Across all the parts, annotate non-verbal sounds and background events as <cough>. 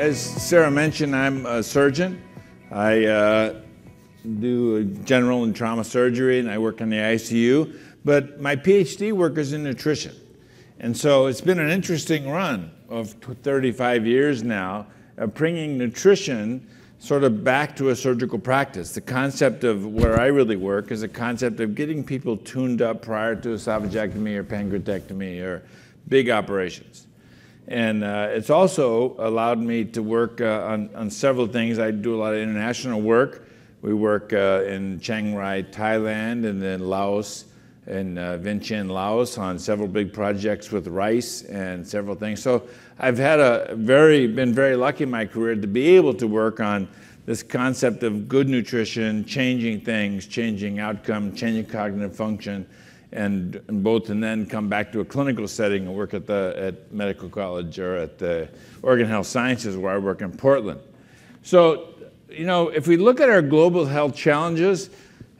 as Sarah mentioned, I'm a surgeon. I uh, do general and trauma surgery, and I work in the ICU. But my PhD work is in nutrition. And so it's been an interesting run of 35 years now of bringing nutrition sort of back to a surgical practice. The concept of where I really work is a concept of getting people tuned up prior to esophagectomy or pancreatectomy or big operations. And uh, it's also allowed me to work uh, on, on, several things. I do a lot of international work. We work uh, in Chiang Rai, Thailand, and then Laos and uh, Vientiane, Laos on several big projects with rice and several things. So I've had a very, been very lucky in my career to be able to work on this concept of good nutrition, changing things, changing outcome, changing cognitive function, and, and, both, and then come back to a clinical setting and work at the at medical college or at the Oregon Health Sciences where I work in Portland. So, you know, if we look at our global health challenges,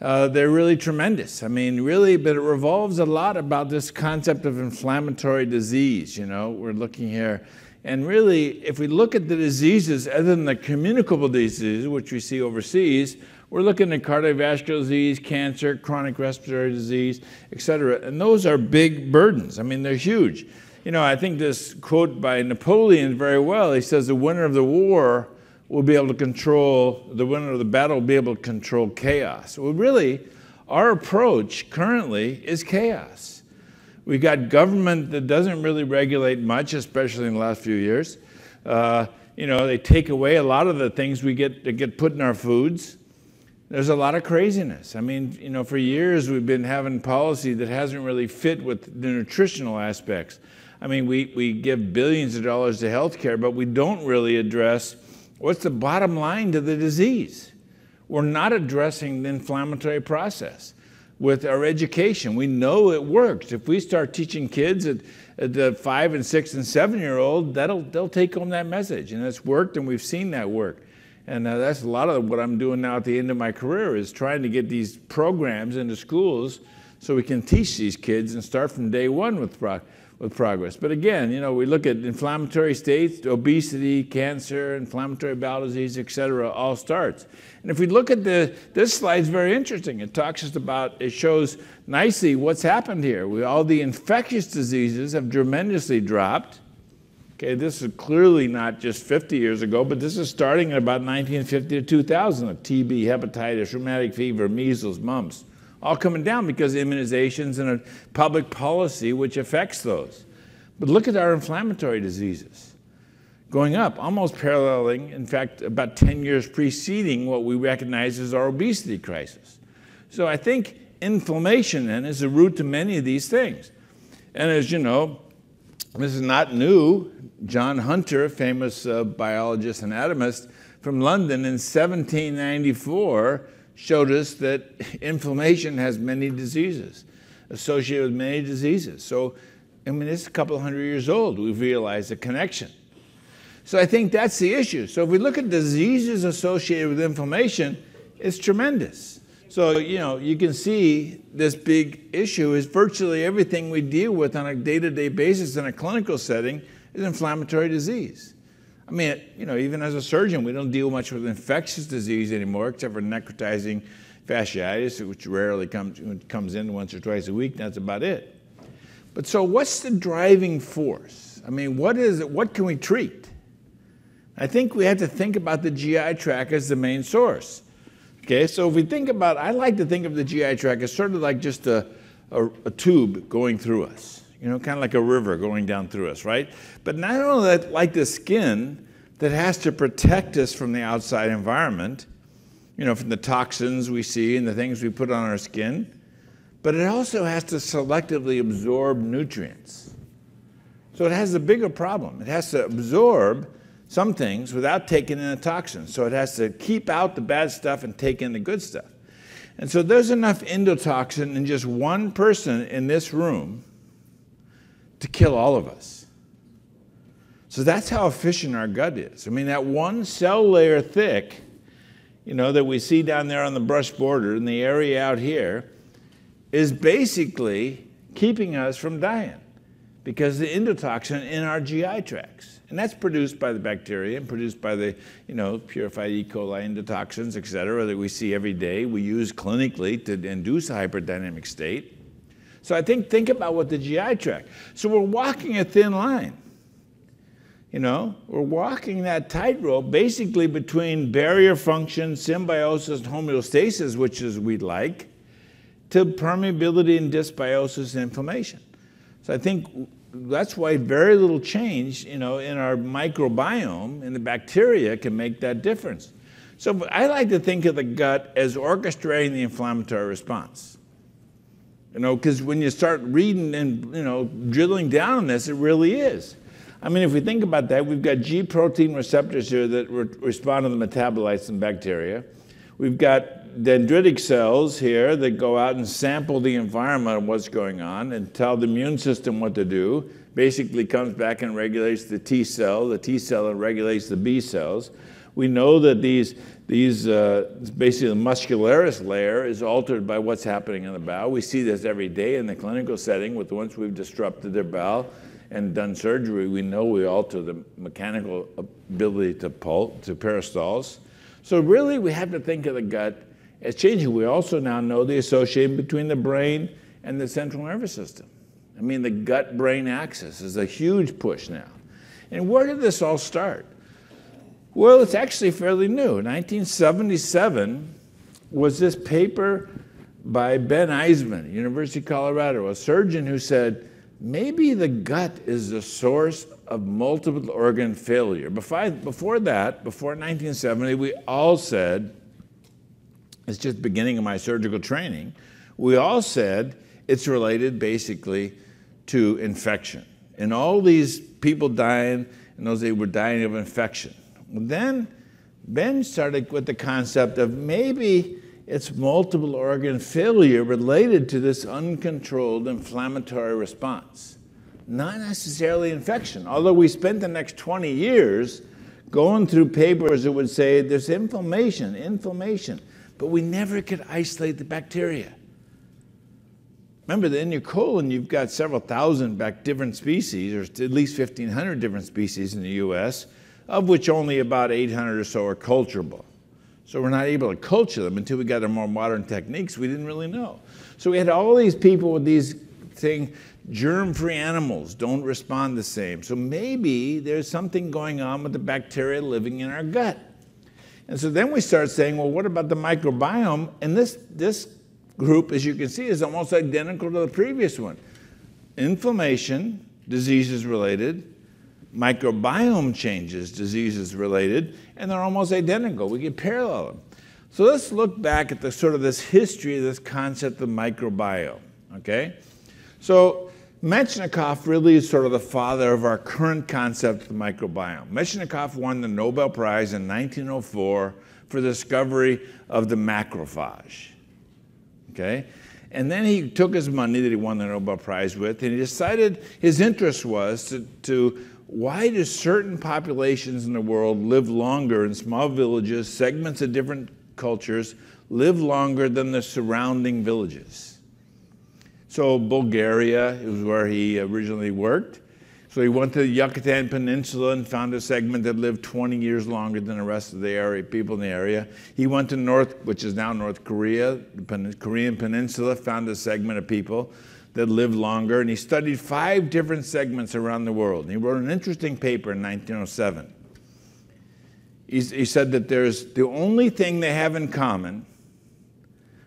uh, they're really tremendous. I mean, really, but it revolves a lot about this concept of inflammatory disease. You know, we're looking here. And really, if we look at the diseases other than the communicable diseases, which we see overseas, we're looking at cardiovascular disease, cancer, chronic respiratory disease, et cetera. And those are big burdens. I mean, they're huge. You know, I think this quote by Napoleon very well. He says, The winner of the war will be able to control, the winner of the battle will be able to control chaos. Well, really, our approach currently is chaos. We've got government that doesn't really regulate much, especially in the last few years. Uh, you know, they take away a lot of the things we get that get put in our foods. There's a lot of craziness. I mean, you know, for years we've been having policy that hasn't really fit with the nutritional aspects. I mean, we, we give billions of dollars to healthcare, but we don't really address What's the bottom line to the disease? We're not addressing the inflammatory process with our education. We know it works. If we start teaching kids at, at the five and six and seven year old, that'll, they'll take home that message. And it's worked, and we've seen that work. And uh, that's a lot of what I'm doing now at the end of my career is trying to get these programs into schools so we can teach these kids and start from day one with with progress. But again, you know, we look at inflammatory states, obesity, cancer, inflammatory bowel disease, et cetera, all starts. And if we look at the, this slide's very interesting. It talks us about, it shows nicely what's happened here. We, all the infectious diseases have tremendously dropped. Okay, this is clearly not just 50 years ago, but this is starting at about 1950 to 2000, TB, hepatitis, rheumatic fever, measles, mumps all coming down because immunizations and a public policy which affects those. But look at our inflammatory diseases going up, almost paralleling, in fact, about 10 years preceding what we recognize as our obesity crisis. So I think inflammation then is the root to many of these things. And as you know, this is not new. John Hunter, famous uh, biologist and anatomist from London in 1794, showed us that <laughs> inflammation has many diseases, associated with many diseases. So, I mean, it's a couple hundred years old. We've realized the connection. So I think that's the issue. So if we look at diseases associated with inflammation, it's tremendous. So, you know, you can see this big issue is virtually everything we deal with on a day-to-day basis in a clinical setting is inflammatory disease. I mean, you know, even as a surgeon, we don't deal much with infectious disease anymore, except for necrotizing fasciitis, which rarely comes, comes in once or twice a week. That's about it. But so, what's the driving force? I mean, what is it? What can we treat? I think we have to think about the GI tract as the main source. Okay, so if we think about, I like to think of the GI tract as sort of like just a, a, a tube going through us you know, kind of like a river going down through us, right? But not only that, like the skin that has to protect us from the outside environment, you know, from the toxins we see and the things we put on our skin, but it also has to selectively absorb nutrients. So it has a bigger problem. It has to absorb some things without taking in the toxins. So it has to keep out the bad stuff and take in the good stuff. And so there's enough endotoxin in just one person in this room to kill all of us. So that's how efficient our gut is. I mean, that one cell layer thick, you know, that we see down there on the brush border in the area out here, is basically keeping us from dying. Because the endotoxin in our GI tracts. And that's produced by the bacteria and produced by the, you know, purified E. coli endotoxins, et cetera, that we see every day. We use clinically to induce a hyperdynamic state. So I think, think about what the GI tract. So we're walking a thin line. You know, we're walking that tightrope basically between barrier function, symbiosis, and homeostasis, which is we'd like, to permeability and dysbiosis and inflammation. So I think that's why very little change, you know, in our microbiome and the bacteria can make that difference. So I like to think of the gut as orchestrating the inflammatory response. You know, because when you start reading and, you know, drilling down on this, it really is. I mean, if we think about that, we've got G protein receptors here that re respond to the metabolites in bacteria. We've got dendritic cells here that go out and sample the environment of what's going on and tell the immune system what to do. Basically comes back and regulates the T cell. The T cell regulates the B cells. We know that these, these uh, basically the muscularis layer is altered by what's happening in the bowel. We see this every day in the clinical setting with once we've disrupted their bowel and done surgery, we know we alter the mechanical ability to pulp, to peristalse. So really we have to think of the gut as changing. We also now know the association between the brain and the central nervous system. I mean, the gut-brain axis is a huge push now. And where did this all start? Well, it's actually fairly new. 1977 was this paper by Ben Eiseman, University of Colorado, a surgeon who said, maybe the gut is the source of multiple organ failure. Before, before that, before 1970, we all said, it's just beginning of my surgical training, we all said it's related basically to infection. And all these people dying, and those they were dying of infection. Then Ben started with the concept of maybe it's multiple organ failure related to this uncontrolled inflammatory response, not necessarily infection. Although we spent the next 20 years going through papers that would say there's inflammation, inflammation, but we never could isolate the bacteria. Remember that in your colon, you've got several thousand back different species, or at least 1,500 different species in the US of which only about 800 or so are culturable. So we're not able to culture them until we got our more modern techniques. We didn't really know. So we had all these people with these things, germ-free animals don't respond the same. So maybe there's something going on with the bacteria living in our gut. And so then we start saying, well, what about the microbiome? And this, this group, as you can see, is almost identical to the previous one. Inflammation, diseases related, microbiome changes, diseases related, and they're almost identical. We can parallel them. So let's look back at the sort of this history of this concept of microbiome, okay? So Metchnikoff really is sort of the father of our current concept of the microbiome. Metchnikoff won the Nobel Prize in 1904 for the discovery of the macrophage, okay? And then he took his money that he won the Nobel Prize with, and he decided his interest was to, to why do certain populations in the world live longer in small villages, segments of different cultures, live longer than the surrounding villages? So Bulgaria is where he originally worked. So he went to the Yucatan Peninsula and found a segment that lived 20 years longer than the rest of the area, people in the area. He went to North, which is now North Korea, the Korean Peninsula, found a segment of people that lived longer, and he studied five different segments around the world. And he wrote an interesting paper in 1907. He, he said that there's the only thing they have in common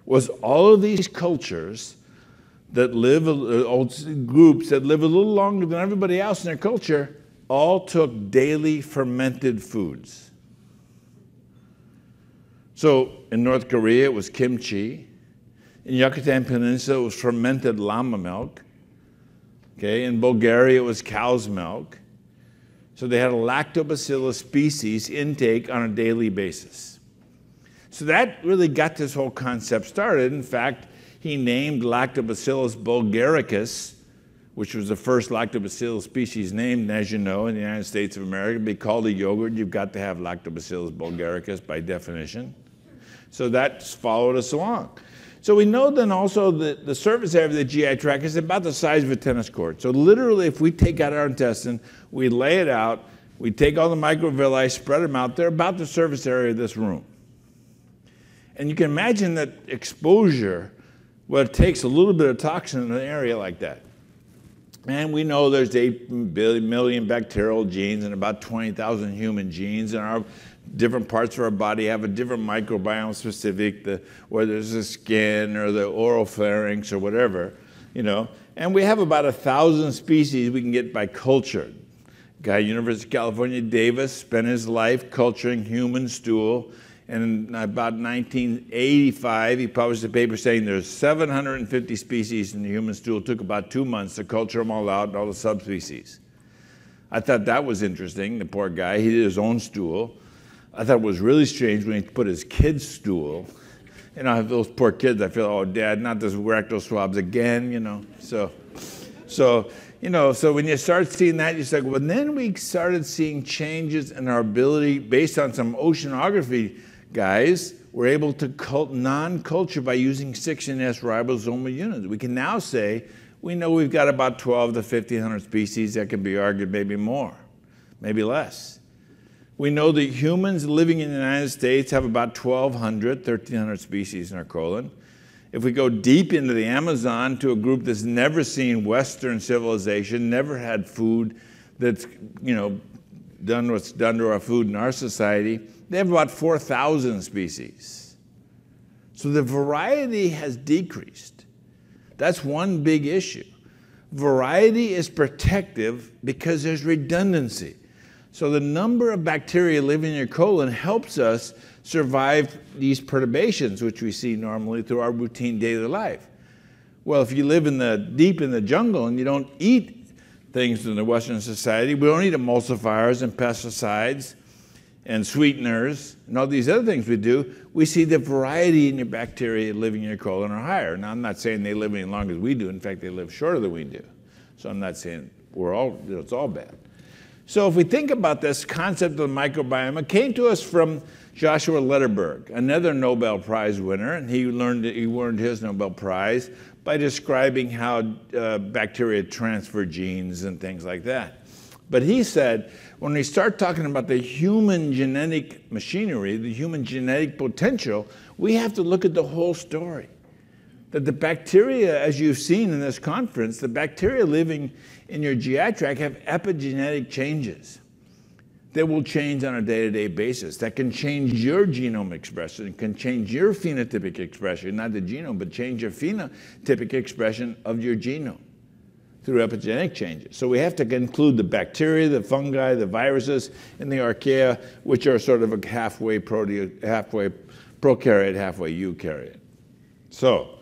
was all of these cultures that live, uh, groups that live a little longer than everybody else in their culture, all took daily fermented foods. So in North Korea, it was kimchi. In Yucatan Peninsula, it was fermented llama milk. Okay, in Bulgaria, it was cow's milk. So they had a lactobacillus species intake on a daily basis. So that really got this whole concept started. In fact, he named Lactobacillus bulgaricus, which was the first lactobacillus species named, as you know, in the United States of America. To be called a yogurt, you've got to have Lactobacillus bulgaricus by definition. So that followed us along. So we know then also that the surface area of the GI tract is about the size of a tennis court. So literally, if we take out our intestine, we lay it out, we take all the microvilli, spread them out, they're about the surface area of this room. And you can imagine that exposure, well, it takes a little bit of toxin in an area like that. And we know there's 8 million bacterial genes and about 20,000 human genes, and our different parts of our body have a different microbiome specific, the, whether it's the skin or the oral pharynx or whatever, you know. And we have about a thousand species we can get by culture. Guy, University of California, Davis, spent his life culturing human stool. And in about 1985, he published a paper saying there's 750 species in the human stool. It took about two months to culture them all out, all the subspecies. I thought that was interesting. The poor guy, he did his own stool. I thought it was really strange when he put his kid's stool. You know, those poor kids, I feel, oh, dad, not this rectal swabs again, you know. So, so, you know, so when you start seeing that, you're like, well, then we started seeing changes in our ability based on some oceanography guys. We're able to cult non-culture by using 16S ribosomal units. We can now say we know we've got about 12 to 1,500 species. That can be argued maybe more, maybe less. We know that humans living in the United States have about 1,200, 1,300 species in our colon. If we go deep into the Amazon to a group that's never seen Western civilization, never had food that's, you know, done what's done to our food in our society, they have about 4,000 species. So the variety has decreased. That's one big issue. Variety is protective because there's redundancy. So the number of bacteria living in your colon helps us survive these perturbations, which we see normally through our routine daily life. Well, if you live in the deep in the jungle and you don't eat things in the Western society, we don't eat emulsifiers and pesticides and sweeteners and all these other things we do, we see the variety in your bacteria living in your colon are higher. Now, I'm not saying they live any longer as we do. In fact, they live shorter than we do. So I'm not saying we're all, you know, it's all bad. So if we think about this concept of the microbiome, it came to us from Joshua Lederberg, another Nobel Prize winner, and he learned he earned his Nobel Prize by describing how uh, bacteria transfer genes and things like that. But he said, when we start talking about the human genetic machinery, the human genetic potential, we have to look at the whole story. That the bacteria, as you've seen in this conference, the bacteria living in your GI tract have epigenetic changes that will change on a day-to-day basis, that can change your genome expression, can change your phenotypic expression, not the genome, but change your phenotypic expression of your genome through epigenetic changes. So we have to include the bacteria, the fungi, the viruses, and the archaea, which are sort of a halfway, prote- halfway prokaryote, halfway eukaryote. So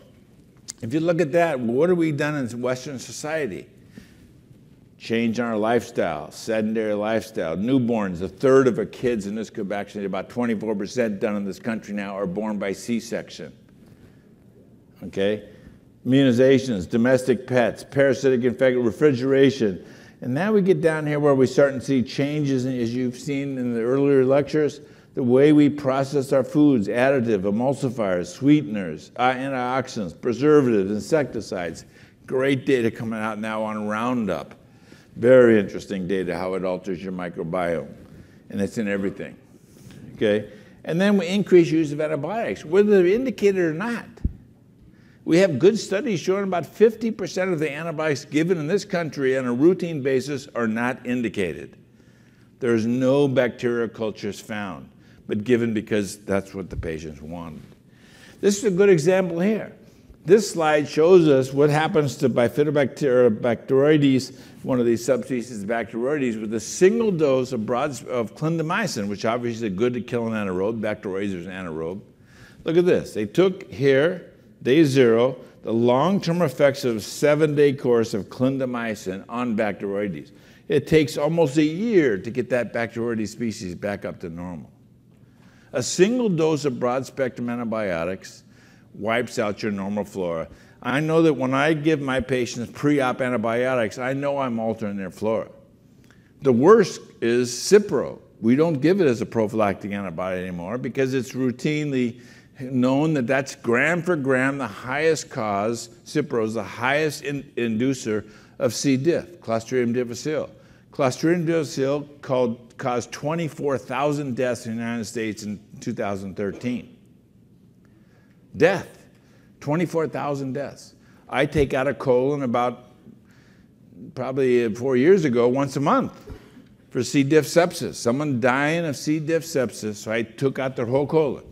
if you look at that, what have we done in Western society? Change our lifestyle, sedentary lifestyle. Newborns, a third of our kids in this group, actually about 24% done in this country now, are born by C-section. Okay? Immunizations, domestic pets, parasitic infection, refrigeration. And now we get down here where we start to see changes, as you've seen in the earlier lectures, the way we process our foods, additive, emulsifiers, sweeteners, uh, antioxidants, preservatives, insecticides. Great data coming out now on Roundup. Very interesting data how it alters your microbiome. And it's in everything. Okay? And then we increase use of antibiotics, whether they're indicated or not. We have good studies showing about 50% of the antibiotics given in this country on a routine basis are not indicated. There's no bacterial cultures found but given because that's what the patients wanted. This is a good example here. This slide shows us what happens to Bifidobacteroides, one of these subspecies of Bacteroides, with a single dose of, broad, of clindamycin, which obviously is good to kill an anaerobe. Bacteroides is an anaerobe. Look at this. They took here, day zero, the long-term effects of a seven-day course of clindamycin on Bacteroides. It takes almost a year to get that Bacteroides species back up to normal. A single dose of broad spectrum antibiotics wipes out your normal flora. I know that when I give my patients pre op antibiotics, I know I'm altering their flora. The worst is Cipro. We don't give it as a prophylactic antibiotic anymore because it's routinely known that that's gram for gram the highest cause, Cipro is the highest in, inducer of C. diff, Clostridium difficile. Clostridium difficile called, caused 24,000 deaths in the United States in 2013. Death, 24,000 deaths. I take out a colon about probably four years ago once a month for C. diff sepsis. Someone dying of C. diff sepsis, so I took out their whole colon.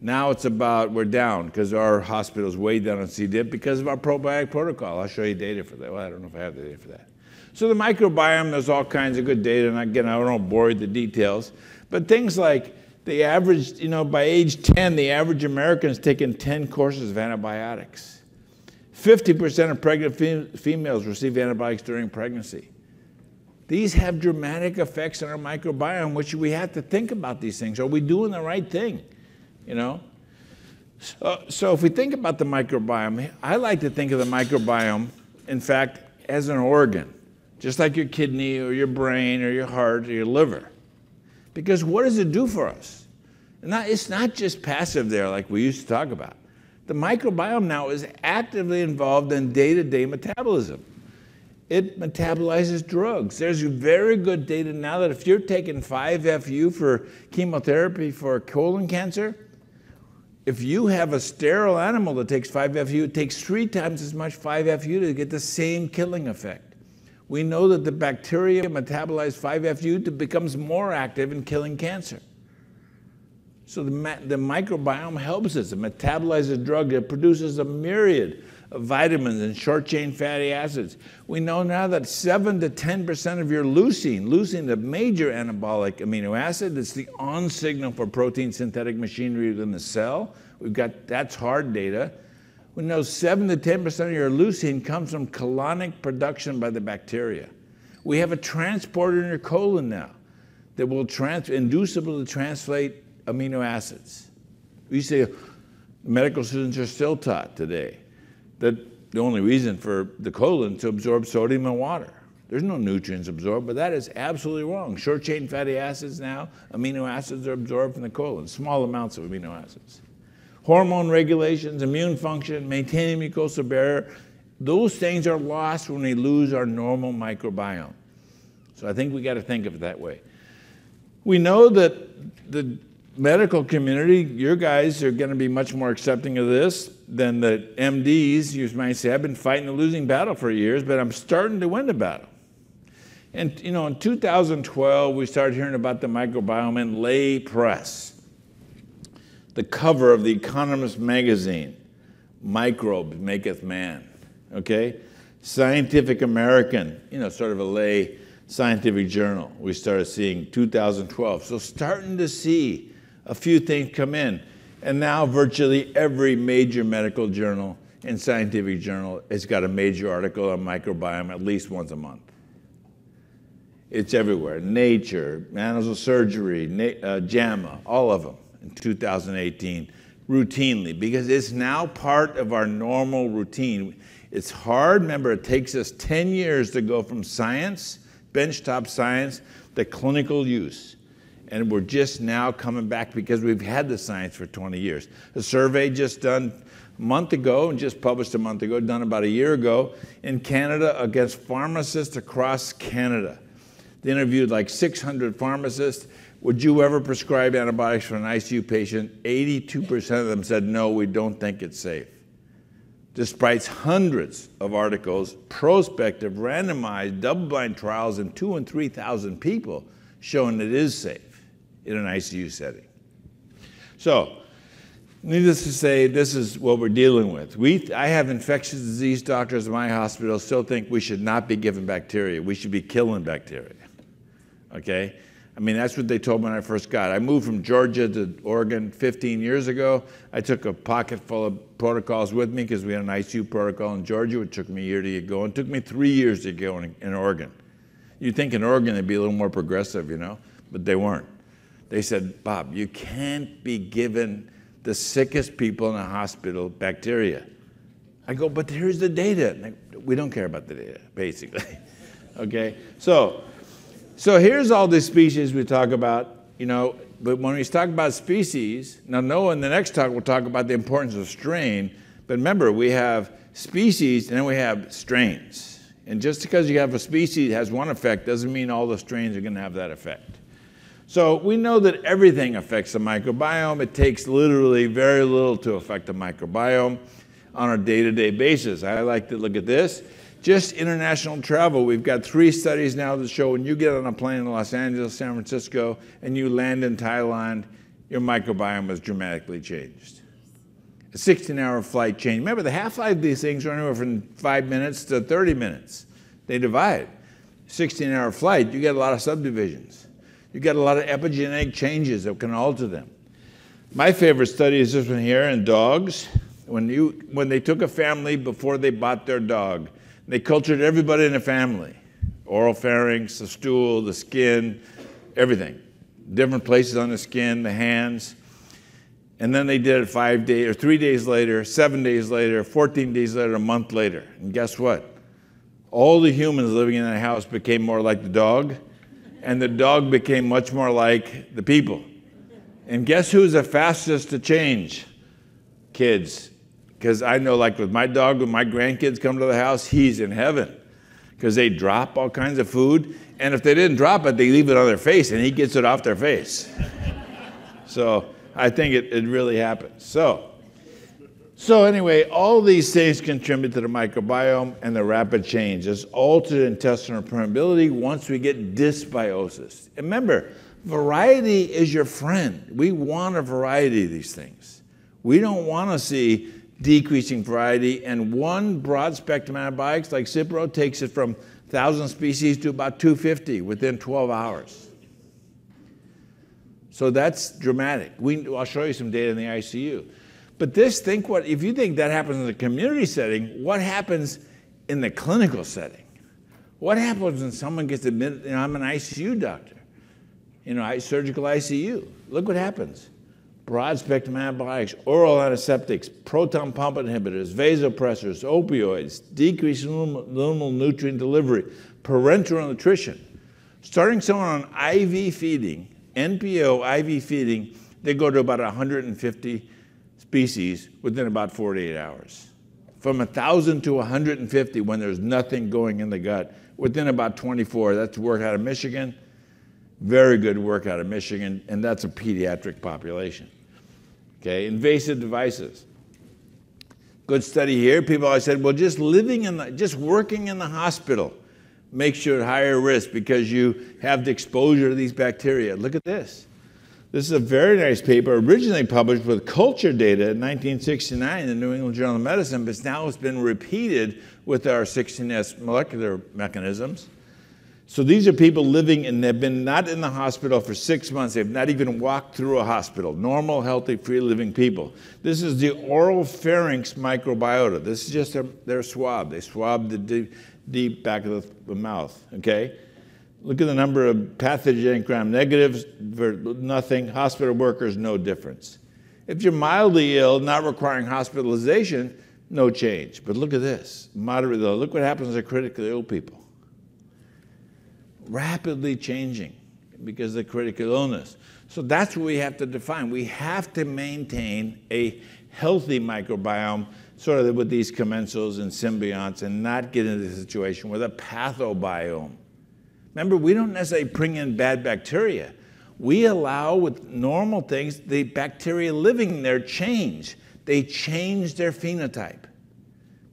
Now it's about, we're down because our hospital's way down on C. diff because of our probiotic protocol. I'll show you data for that. Well, I don't know if I have the data for that. So the microbiome, there's all kinds of good data, and again, I don't bore you with the details, but things like the average, you know, by age 10, the average American has taken 10 courses of antibiotics. 50% of pregnant fem females receive antibiotics during pregnancy. These have dramatic effects on our microbiome, which we have to think about these things. Are we doing the right thing? You know? So, so if we think about the microbiome, I like to think of the microbiome, in fact, as an organ, just like your kidney or your brain or your heart or your liver. Because what does it do for us? Not, it's not just passive there like we used to talk about. The microbiome now is actively involved in day to day metabolism it metabolizes drugs. There's very good data now that if you're taking 5-FU for chemotherapy for colon cancer, if you have a sterile animal that takes 5-FU, it takes three times as much 5-FU to get the same killing effect. We know that the bacteria metabolize 5-FU to becomes more active in killing cancer. So the, the microbiome helps us. It metabolizes drug. It produces a myriad vitamins and short chain fatty acids. We know now that 7 to 10% of your leucine, leucine, the major anabolic amino acid, it's the on signal for protein synthetic machinery within the cell. We've got that's hard data. We know 7 to 10% of your leucine comes from colonic production by the bacteria. We have a transporter in your colon now that will trans inducible to translate amino acids. We say medical students are still taught today that the only reason for the colon to absorb sodium and water. There's no nutrients absorbed, but that is absolutely wrong. Short chain fatty acids now, amino acids are absorbed from the colon, small amounts of amino acids. Hormone regulations, immune function, maintaining mucosal barrier, those things are lost when we lose our normal microbiome. So I think we got to think of it that way. We know that the medical community, your guys are going to be much more accepting of this than the MDs. You might say, I've been fighting a losing battle for years, but I'm starting to win the battle. And you know, in 2012, we started hearing about the microbiome in lay press. The cover of the Economist magazine, Microbes Maketh Man. Okay? Scientific American, you know, sort of a lay scientific journal. We started seeing 2012. So starting to see a few things come in. And now virtually every major medical journal and scientific journal has got a major article on microbiome at least once a month. It's everywhere. Nature, of Surgery, uh, JAMA, all of them in 2018, routinely, because it's now part of our normal routine. It's hard. Remember, it takes us 10 years to go from science, benchtop science, to clinical use and we're just now coming back because we've had the science for 20 years. A survey just done a month ago and just published a month ago, done about a year ago in Canada against pharmacists across Canada. They interviewed like 600 pharmacists. Would you ever prescribe antibiotics for an ICU patient? 82% of them said, no, we don't think it's safe. Despite hundreds of articles, prospective, randomized, double-blind trials in two and 3,000 people showing it is safe in an ICU setting. So, needless to say, this is what we're dealing with. We, I have infectious disease doctors in my hospital still think we should not be giving bacteria. We should be killing bacteria. Okay? I mean, that's what they told me when I first got. I moved from Georgia to Oregon 15 years ago. I took a pocket full of protocols with me because we had an ICU protocol in Georgia. which took me a year to get going. It took me three years to get going in Oregon. You'd think in Oregon they'd be a little more progressive, you know, but they weren't. They said, Bob, you can't be given the sickest people in a hospital bacteria. I go, but here's the data. we don't care about the data, <laughs> basically. okay? So, so here's all the species we talk about. You know, but when we talk about species, now Noah in the next talk will talk about the importance of strain. But remember, we have species and then we have strains. And just because you have a species has one effect doesn't mean all the strains are going to have that effect. So we know that everything affects the microbiome. It takes literally very little to affect the microbiome on a day-to-day basis. I like to look at this. Just international travel, we've got three studies now that show when you get on a plane in Los Angeles, San Francisco, and you land in Thailand, your microbiome has dramatically changed. A 16 hour flight change. Remember, the half life of these things are anywhere from five minutes to 30 minutes. They divide. 16 hour flight, you get a lot of subdivisions. You get a lot of epigenetic changes that can alter them. My favorite study is this one here in dogs. When, you, when they took a family before they bought their dog, they cultured everybody in the family oral pharynx, the stool, the skin, everything. Different places on the skin, the hands. And then they did it five days, or three days later, seven days later, 14 days later, a month later. And guess what? All the humans living in that house became more like the dog, and the dog became much more like the people. And guess who's the fastest to change? Kids. Because I know, like with my dog, when my grandkids come to the house, he's in heaven. Because they drop all kinds of food, and if they didn't drop it, they leave it on their face, and he gets it off their face. so I think it, it really happens. So, so anyway, all these things contribute to the microbiome and the rapid change. There's altered intestinal permeability once we get dysbiosis. Remember, variety is your friend. We want a variety of these things. We don't want to see decreasing variety, and one broad spectrum antibiotics like Cipro takes it from 1,000 species to about 250 within 12 hours. So that's dramatic. We, I'll show you some data in the ICU. But this, think what, if you think that happens in the community setting, what happens in the clinical setting? What happens when someone gets admitted? You know, I'm an ICU doctor, you know, surgical ICU. Look what happens broad spectrum antibiotics, oral antiseptics, proton pump inhibitors, vasopressors, opioids, decreased luminal nutrient delivery, parenteral nutrition. Starting someone on IV feeding, NPO IV feeding, they go to about 150 species within about 48 hours. From 1,000 to 150 when there's nothing going in the gut within about 24. That's work out of Michigan. Very good work out of Michigan, and that's a pediatric population. Okay, invasive devices. Good study here. People always said, well, just living in the, just working in the hospital makes you at higher risk because you have the exposure to these bacteria. Look at this. This is a very nice paper, originally published with culture data in 1969 in the New England Journal of Medicine, but now it's been repeated with our 16S molecular mechanisms. So these are people living and they've been not in the hospital for six months. They've not even walked through a hospital. Normal, healthy, free living people. This is the oral pharynx microbiota. This is just their, their swab. They swab the deep, deep back of the, the mouth, okay? Look at the number of pathogenic gram negatives, for nothing. Hospital workers, no difference. If you're mildly ill, not requiring hospitalization, no change. But look at this, moderate. Look what happens to critically ill people rapidly changing because of critical illness. So that's what we have to define. We have to maintain a healthy microbiome, sort of with these commensals and symbionts, and not get into the situation with a pathobiome. Remember, we don't necessarily bring in bad bacteria. We allow, with normal things, the bacteria living there change. They change their phenotype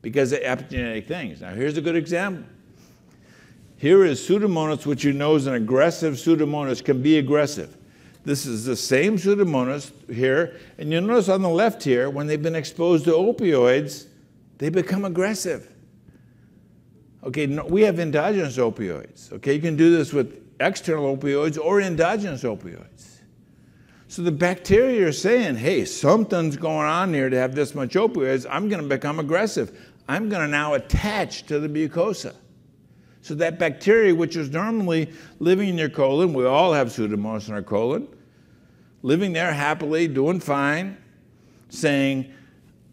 because of epigenetic things. Now, here's a good example. Here is Pseudomonas, which you know is an aggressive Pseudomonas, can be aggressive. This is the same Pseudomonas here, and you notice on the left here, when they've been exposed to opioids, they become aggressive. Okay, no, we have endogenous opioids. Okay, you can do this with external opioids or endogenous opioids. So the bacteria are saying, hey, something's going on here to have this much opioids. I'm going to become aggressive. I'm going to now attach to the mucosa. So that bacteria, which is normally living in your colon, we all have Pseudomonas in our colon, living there happily, doing fine, saying,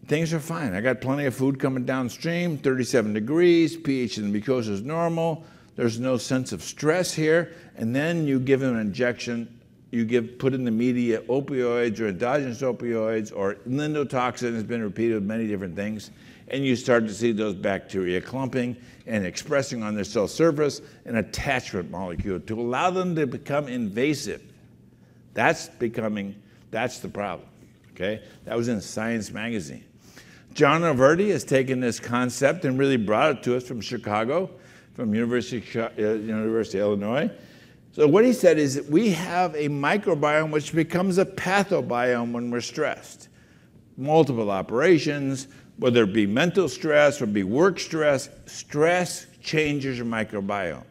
things are fine. I got plenty of food coming downstream, 37 degrees, pH in the mucosa is normal, there's no sense of stress here, and then you give them an injection you give put in the media opioids or endogenous opioids or lindotoxin has been repeated with many different things, and you start to see those bacteria clumping and expressing on their cell surface an attachment molecule to allow them to become invasive. That's becoming, that's the problem. Okay? That was in Science magazine. John Alverdy has taken this concept and really brought it to us from Chicago, from University, uh, University of Illinois. So what he said is that we have a microbiome which becomes a pathobiome when we're stressed. Multiple operations, whether it be mental stress or be work stress, stress changes your microbiome.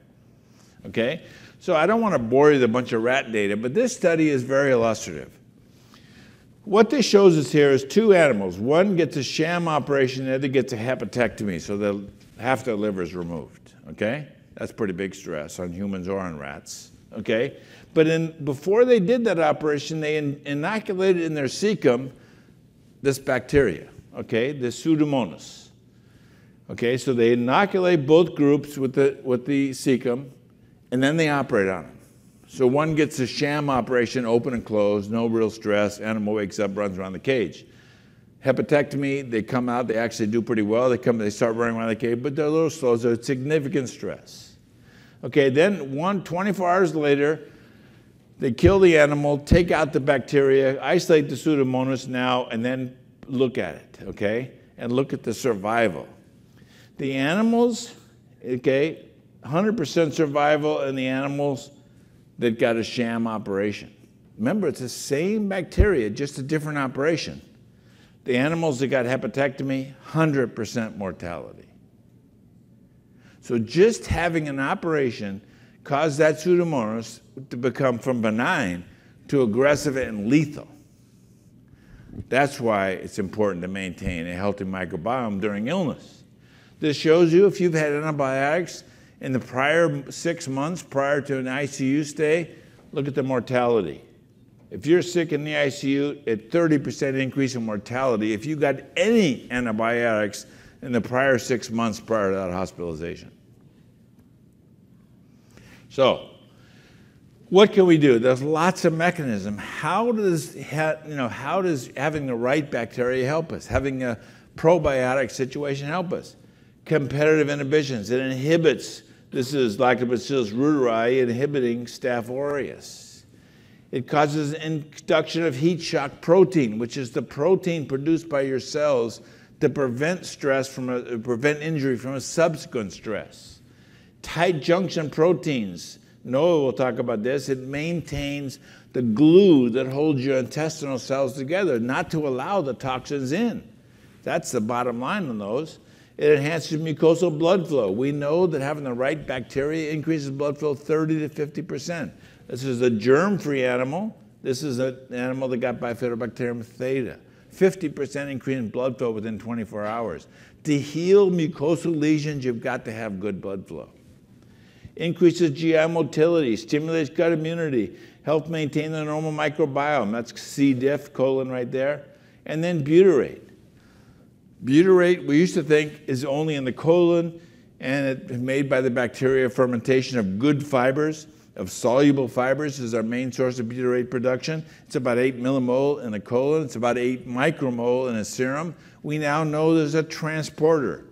Okay? So I don't want to bore you with a bunch of rat data, but this study is very illustrative. What this shows us here is two animals. One gets a sham operation, the other gets a hepatectomy, so half their liver is removed. Okay? That's pretty big stress on humans or on rats. Okay? But in, before they did that operation, they in, inoculated in their cecum this bacteria, okay, the Pseudomonas. Okay, so they inoculate both groups with the, with the cecum, and then they operate on them. So one gets a sham operation, open and closed, no real stress. Animal wakes up, runs around the cage. Hepatectomy, they come out, they actually do pretty well. They come, they start running around the cage, but they're a little slow, so it's significant stress. Okay, then one, 24 hours later, they kill the animal, take out the bacteria, isolate the Pseudomonas now, and then look at it, okay? And look at the survival. The animals, okay, 100% survival in the animals that got a sham operation. Remember, it's the same bacteria, just a different operation. The animals that got hepatectomy, 100% mortality. So just having an operation caused that Pseudomonas to become from benign to aggressive and lethal. That's why it's important to maintain a healthy microbiome during illness. This shows you if you've had antibiotics in the prior six months prior to an ICU stay, look at the mortality. If you're sick in the ICU, a 30% increase in mortality if you got any antibiotics in the prior six months prior to that hospitalization. So, what can we do? There's lots of mechanism. How does you know how does having the right bacteria help us? Having a probiotic situation help us? Competitive inhibitions. It inhibits this is Lactobacillus reuteri inhibiting Staph aureus. It causes induction of heat shock protein, which is the protein produced by your cells to prevent stress from a, prevent injury from a subsequent stress. Tight junction proteins. Noah will talk about this. It maintains the glue that holds your intestinal cells together, not to allow the toxins in. That's the bottom line on those. It enhances mucosal blood flow. We know that having the right bacteria increases blood flow 30 to 50%. This is a germ-free animal. This is an animal that got Bifidobacterium theta. 50% increase in blood flow within 24 hours. To heal mucosal lesions, you've got to have good blood flow. Increases GI motility, stimulates gut immunity, helps maintain the normal microbiome. That's C. diff, colon right there. And then butyrate. Butyrate, we used to think, is only in the colon and it's made by the bacteria fermentation of good fibers, of soluble fibers is our main source of butyrate production. It's about 8 millimole in the colon. It's about 8 micromole in a serum. We now know there's a transporter,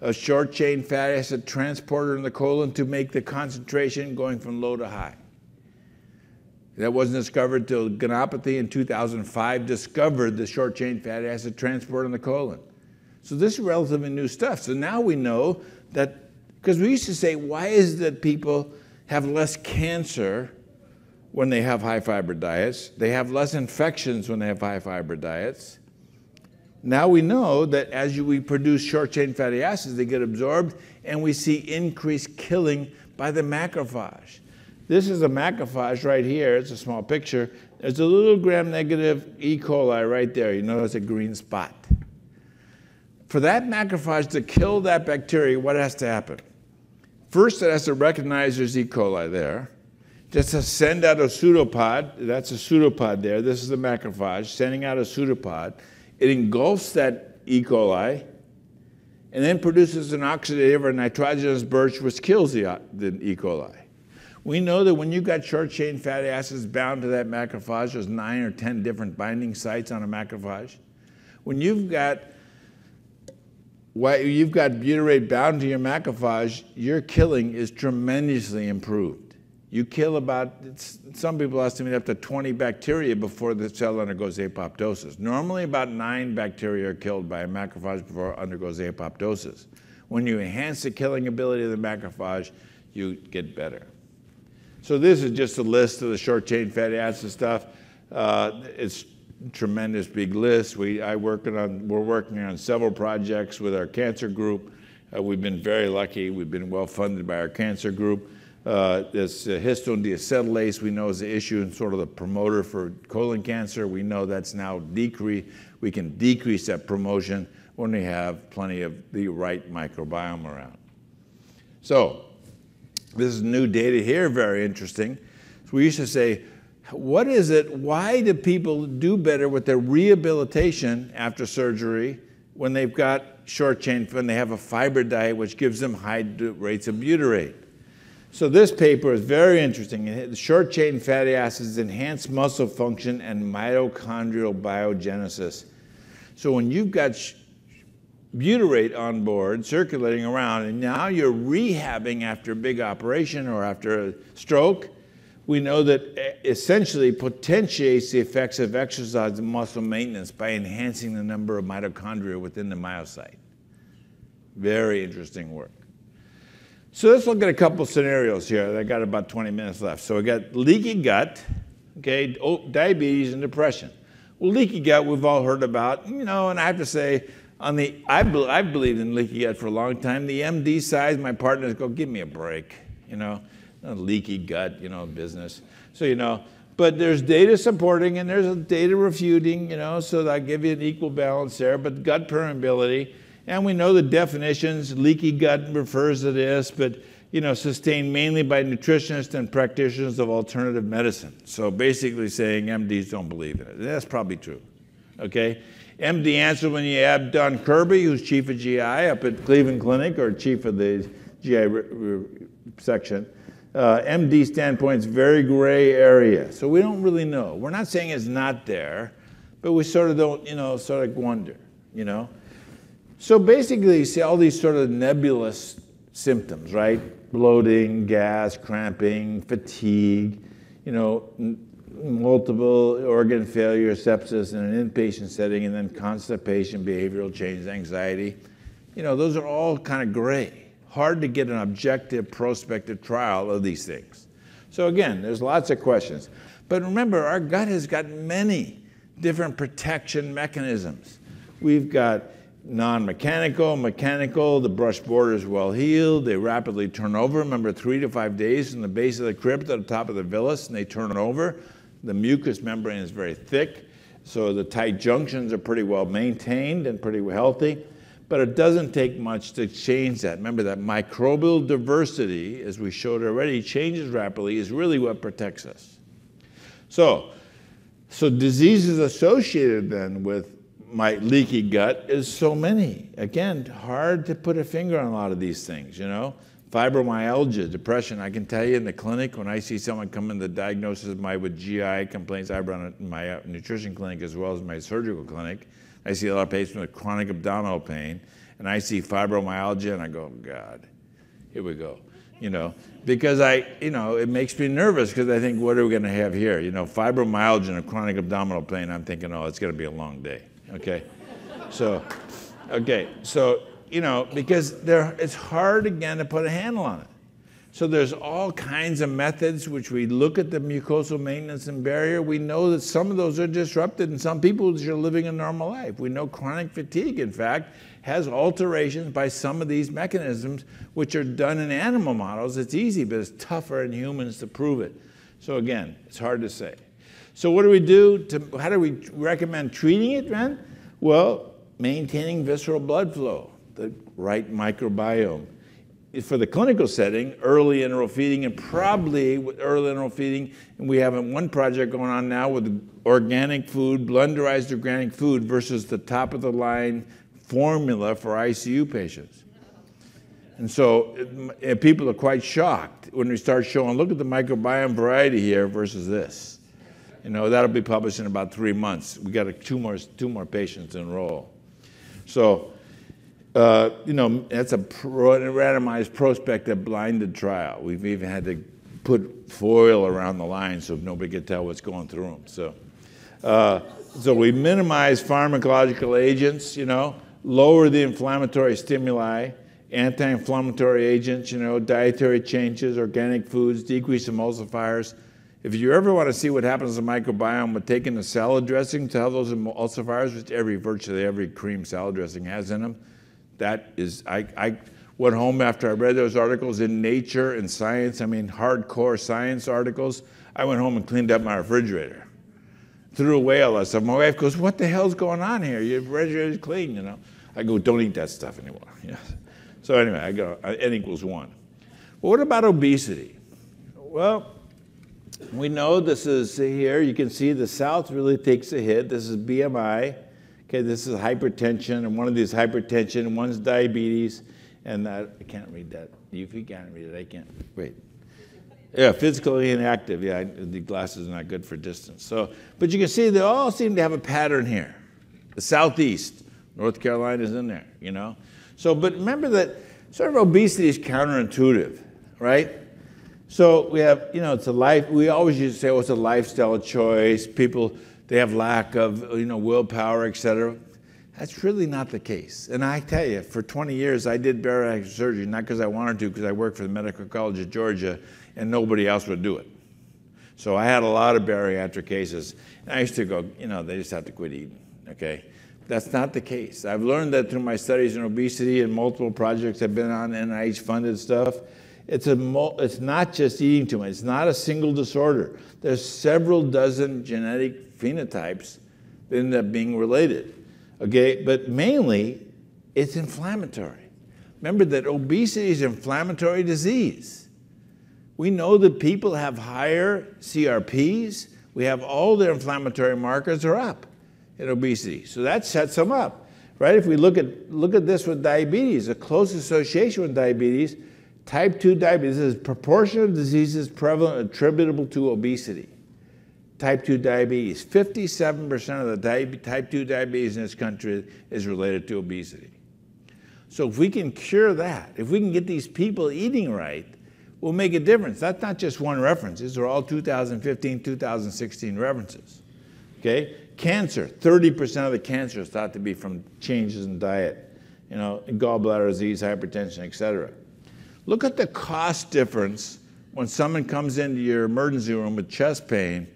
a short chain fatty acid transporter in the colon to make the concentration going from low to high. That wasn't discovered until Ganapathy in 2005 discovered the short chain fatty acid transport in the colon. So this is relatively new stuff. So now we know that, because we used to say, why is it that people have less cancer when they have high fiber diets? They have less infections when they have high fiber diets. Now we know that as you, we produce short chain fatty acids, they get absorbed, and we see increased killing by the macrophage. This is a macrophage right here. It's a small picture. There's a little gram-negative E. coli right there. You notice a green spot. For that macrophage to kill that bacteria, what has to happen? First, it has to recognize there's E. coli there. Just to send out a pseudopod, that's a pseudopod there. This is the macrophage sending out a pseudopod. It engulfs that E. coli and then produces an oxidative or nitrogenous burst which kills the, uh, the E. coli. We know that when you've got short chain fatty acids bound to that macrophage, there's nine or 10 different binding sites on a macrophage. When you've got you've got butyrate bound to your macrophage, your killing is tremendously improved. You kill about, some people estimate up to 20 bacteria before the cell undergoes apoptosis. Normally, about nine bacteria are killed by a macrophage before it undergoes apoptosis. When you enhance the killing ability of the macrophage, you get better. So this is just a list of the short chain fatty acid stuff. Uh, it's tremendous big list. We, I working on, we're working on several projects with our cancer group. Uh, we've been very lucky. We've been well funded by our cancer group. Uh, this uh, histone deacetylase we know is the issue and sort of the promoter for colon cancer. We know that's now decreased. We can decrease that promotion when we have plenty of the right microbiome around. So this is new data here, very interesting. So we used to say, what is it, why do people do better with their rehabilitation after surgery when they've got short chain, when they have a fiber diet which gives them high rates of butyrate? So this paper is very interesting. Short chain fatty acids enhance muscle function and mitochondrial biogenesis. So when you've got butyrate on board circulating around, and now you're rehabbing after a big operation or after a stroke, we know that eh, essentially potentiates the effects of exercise and muscle maintenance by enhancing the number of mitochondria within the myocyte. Very interesting work. So let's look at a couple scenarios here. I got about 20 minutes left. So we got leaky gut, okay, oh, diabetes and depression. Well, leaky gut we've all heard about, you know, and I have to say, on the, I be, I've believed in leaky gut for a long time. The MD side, my partners go, give me a break, you know, leaky gut, you know, business. So, you know, but there's data supporting and there's data refuting, you know, so I give you an equal balance there. But gut permeability, and we know the definitions. Leaky gut refers to this, but you know, sustained mainly by nutritionists and practitioners of alternative medicine. So basically saying MDs don't believe in it. That's probably true. Okay? MD answer when you have Don Kirby, who's chief of GI up at Cleveland Clinic or chief of the GI section. Uh, MD standpoint is very gray area, so we don't really know. We're not saying it's not there, but we sort of don't, you know, sort of wonder, you know. So basically, you see all these sort of nebulous symptoms, right? Bloating, gas, cramping, fatigue, you know, multiple organ failure, sepsis in an inpatient setting, and then constipation, behavioral change, anxiety. You know, those are all kind of gray. Hard to get an objective prospective trial of these things. So again, there's lots of questions. But remember, our gut has got many different protection mechanisms. We've got non-mechanical, mechanical, the brush border is well healed, they rapidly turn over. Remember, three to five days from the base of the crypt to the top of the villus, and they turn over. The mucous membrane is very thick, so the tight junctions are pretty well maintained and pretty healthy. But it doesn't take much to change that. Remember that microbial diversity, as we showed already, changes rapidly, is really what protects us. So, so diseases associated then with my leaky gut is so many. Again, hard to put a finger on a lot of these things, you know fibromyalgia, depression. I can tell you in the clinic when I see someone come in the diagnosis of my with GI complaints, I run in my uh, nutrition clinic as well as my surgical clinic. I see a lot of patients with chronic abdominal pain, and I see fibromyalgia, and I go, God, here we go. You know, because I, you know, it makes me nervous because I think, what are we going to have here? You know, fibromyalgia and a chronic abdominal pain. I'm thinking, oh, it's going to be a long day. Okay, so, okay, so you know, because it's hard again to put a handle on it. So there's all kinds of methods which we look at the mucosal maintenance and barrier. We know that some of those are disrupted and some people are living a normal life. We know chronic fatigue, in fact, has alterations by some of these mechanisms which are done in animal models. It's easy, but it's tougher in humans to prove it. So again, it's hard to say. So what do we do? To, how do we recommend treating it, man? Well, maintaining visceral blood flow the right microbiome. For the clinical setting, early enteral feeding and probably with early enteral feeding, and we have one project going on now with organic food, blenderized organic food versus the top of the line formula for ICU patients. And so it, people are quite shocked when we start showing, look at the microbiome variety here versus this. You know, that'll be published in about three months. We got two more, two more patients enroll. So, uh, you know, that's a randomized prospective blinded trial. We've even had to put foil around the line so nobody could tell what's going through them. So, uh, so we minimize pharmacological agents, you know, lower the inflammatory stimuli, anti-inflammatory agents, you know, dietary changes, organic foods, decrease emulsifiers. If you ever want to see what happens to the microbiome with taking a salad dressing to have those emulsifiers, which every virtually every cream salad dressing has in them, that is, I, I went home after I read those articles in Nature and Science, I mean hardcore science articles. I went home and cleaned up my refrigerator. Threw away all that stuff. My wife goes, what the hell's going on here? Your refrigerator's clean, you know. I go, don't eat that stuff anymore. <laughs> So anyway, I go, uh, n equals one. Well, what about obesity? Well, we know this is here. You can see the South really takes a hit. This is BMI. Okay, this is hypertension, and one of these hypertension, and one's diabetes, and that, I can't read that. If you can't read it, I can't. Wait. Yeah, physically inactive. Yeah, the glasses are not good for distance. So, but you can see they all seem to have a pattern here. The Southeast, North Carolina is in there, you know. So, but remember that sort of obesity is counterintuitive, right? So we have, you know, it's a life, we always used to say, oh, it's a lifestyle choice. People, they have lack of, you know, willpower, et cetera. That's really not the case. And I tell you, for 20 years, I did bariatric surgery, not because I wanted to, because I worked for the Medical College of Georgia, and nobody else would do it. So I had a lot of bariatric cases. And I used to go, you know, they just have to quit eating, okay? That's not the case. I've learned that through my studies in obesity and multiple projects I've been on, NIH funded stuff. It's, a, it's not just eating too much. It's not a single disorder. There's several dozen genetic phenotypes that end up being related. Okay, but mainly it's inflammatory. Remember that obesity is inflammatory disease. We know that people have higher CRPs. We have all their inflammatory markers are up in obesity. So that sets them up, right? If we look at, look at this with diabetes, a close association with diabetes, type 2 diabetes is proportion of diseases prevalent attributable to obesity. Type 2 diabetes, 57% of the type 2 diabetes in this country is related to obesity. So if we can cure that, if we can get these people eating right, we'll make a difference. That's not just one reference. These are all 2015, 2016 references. Okay? Cancer, 30% of the cancer is thought to be from changes in diet, you know, gallbladder disease, hypertension, et cetera. Look at the cost difference when someone comes into your emergency room with chest pain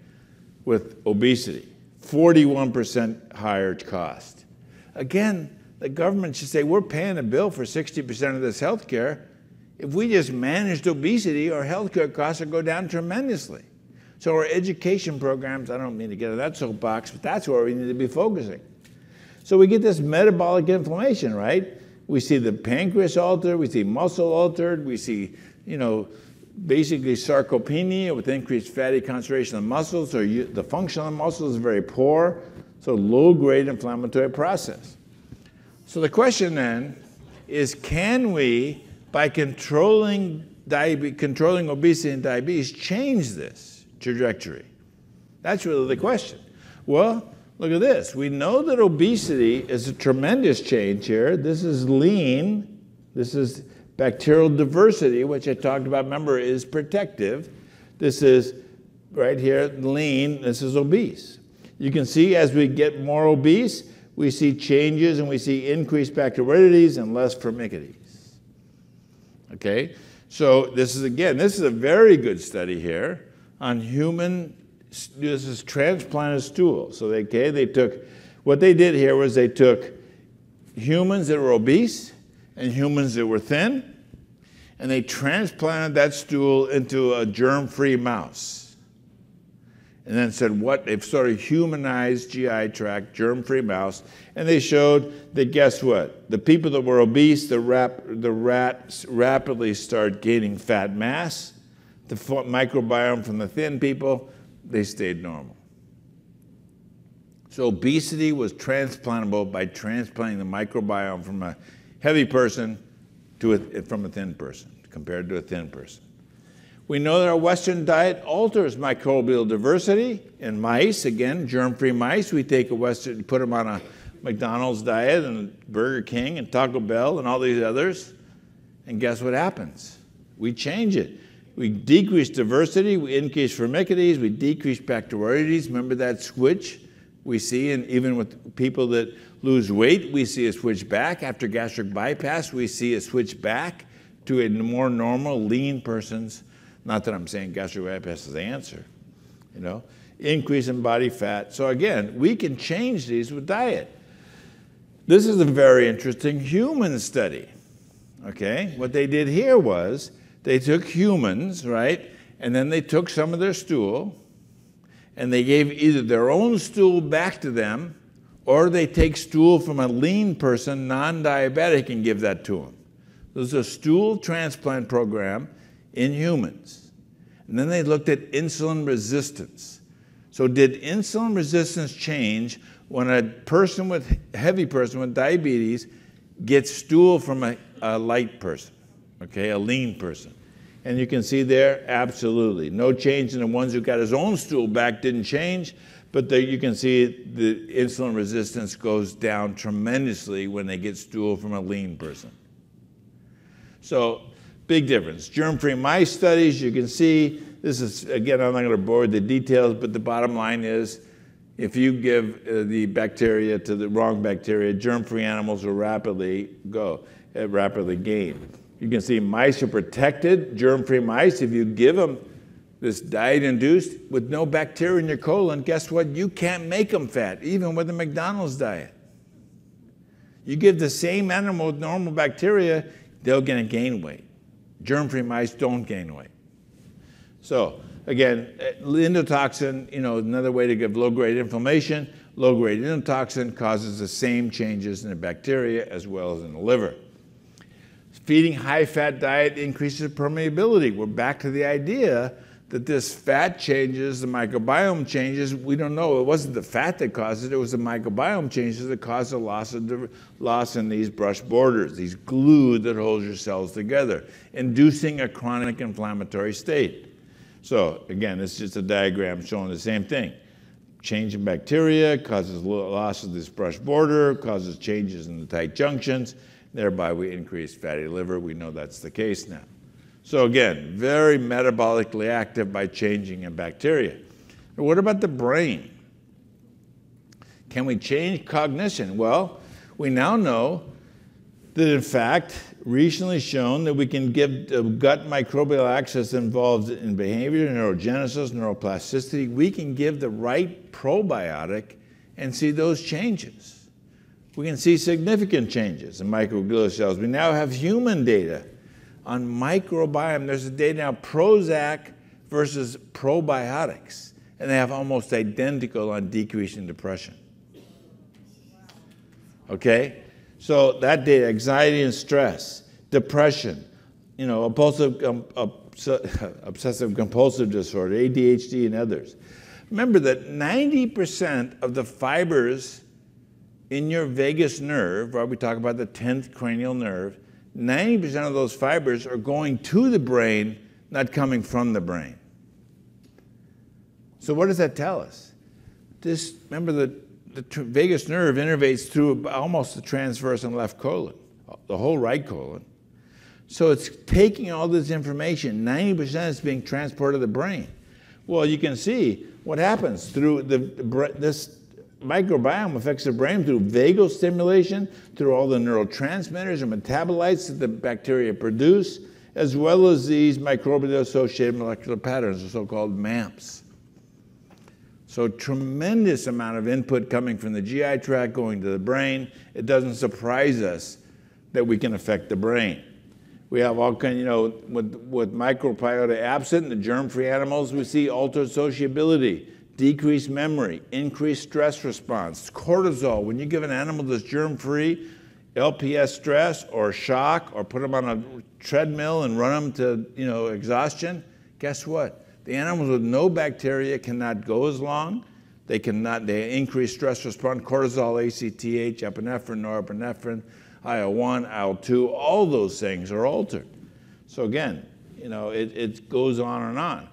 with obesity, 41% higher cost. Again, the government should say, we're paying a bill for 60% of this health care. If we just managed obesity, our health care costs would go down tremendously. So our education programs, I don't mean to get in that soapbox, but that's where we need to be focusing. So we get this metabolic inflammation, right? We see the pancreas altered, we see muscle altered, we see, you know, basically sarcopenia with increased fatty concentration of muscles, so you, the function of the muscles is very poor, so low-grade inflammatory process. So the question then is, can we, by controlling, controlling obesity and diabetes, change this? trajectory? That's really the question. Well, look at this. We know that obesity is a tremendous change here. This is lean. This is bacterial diversity, which I talked about, remember, is protective. This is right here, lean. This is obese. You can see as we get more obese, we see changes and we see increased bacteroidetes and less firmicutes. Okay? So this is, again, this is a very good study here on human, this is transplanted stool. So they, okay, they took, what they did here was they took humans that were obese and humans that were thin, and they transplanted that stool into a germ-free mouse. And then said, what, they've sort of humanized GI tract, germ-free mouse, and they showed that guess what? The people that were obese, the, rap, the rats rapidly start gaining fat mass, the microbiome from the thin people, they stayed normal. So obesity was transplantable by transplanting the microbiome from a heavy person to a, from a thin person compared to a thin person. We know that our Western diet alters microbial diversity in mice. Again, germ-free mice. We take a Western, put them on a McDonald's diet and Burger King and Taco Bell and all these others, and guess what happens? We change it. We decrease diversity, we increase firmicutes, we decrease bacteroides. Remember that switch we see, and even with people that lose weight, we see a switch back. After gastric bypass, we see a switch back to a more normal, lean person's not that I'm saying gastric bypass is the answer, you know. Increase in body fat. So again, we can change these with diet. This is a very interesting human study. Okay, what they did here was they took humans, right, and then they took some of their stool and they gave either their own stool back to them or they take stool from a lean person, non diabetic, and give that to them. This is a stool transplant program in humans. And then they looked at insulin resistance. So, did insulin resistance change when a person with heavy person with diabetes gets stool from a, a light person, okay, a lean person? And you can see there, absolutely. No change in the ones who got his own stool back didn't change, but there you can see the insulin resistance goes down tremendously when they get stool from a lean person. So Big difference. Germ-free mice studies, you can see, this is, again, I'm not going to bore the details, but the bottom line is if you give uh, the bacteria to the wrong bacteria, germ-free animals will rapidly go, uh, rapidly gain. You can see mice are protected, germ-free mice, if you give them this diet-induced with no bacteria in your colon, guess what? You can't make them fat, even with a McDonald's diet. You give the same animal with normal bacteria, they're going to gain weight. Germ-free mice don't gain weight. So again, eh, endotoxin, you know, another way to give low-grade inflammation. Low-grade endotoxin causes the same changes in the bacteria as well as in the liver. Feeding high-fat diet increases permeability. We're back to the idea that this fat changes, the microbiome changes. We don't know. It wasn't the fat that caused it. It was the microbiome changes that caused the loss of the loss in these brush borders, these glue that holds your cells together, inducing a chronic inflammatory state. So again, it's just a diagram showing the same thing. Change in bacteria causes loss of this brush border, causes changes in the tight junctions. Thereby, we increase fatty liver. We know that's the case now. So again, very metabolically active by changing in bacteria. But what about the brain? Can we change cognition? Well, we now know that in fact, recently shown that we can give gut microbial access involved in behavior, neurogenesis, neuroplasticity. We can give the right probiotic and see those changes. We can see significant changes in microglial cells. We now have human data on microbiome. There's a data now, Prozac versus probiotics, and they have almost identical on decreasing depression. Okay? So that data, anxiety and stress, depression, you know, um, <laughs> obsessive compulsive disorder, ADHD, and others. Remember that 90% of the fibers in your vagus nerve, right, we talk about the 10th cranial nerve, 90% of those fibers are going to the brain, not coming from the brain. So what does that tell us? This, remember the, the vagus nerve innervates through almost the transverse and left colon, the whole right colon. So it's taking all this information, 90% is being transported to the brain. Well, you can see what happens through the, this microbiome affects the brain through vagal stimulation, through all the neurotransmitters and metabolites that the bacteria produce, as well as these microbial associated molecular patterns, the so-called MAMPs. So tremendous amount of input coming from the GI tract going to the brain. It doesn't surprise us that we can affect the brain. We have all kind, you know, with, with microbiota absent, in the germ-free animals, we see altered sociability decreased memory, increased stress response, cortisol. When you give an animal that's germ-free, LPS stress or shock, or put them on a treadmill and run them to you know exhaustion, guess what? The animals with no bacteria cannot go as long. They cannot. They increase stress response. Cortisol, ACTH, epinephrine, norepinephrine, IL-1, IL-2, all those things are altered. So again, you know, it, it goes on and on.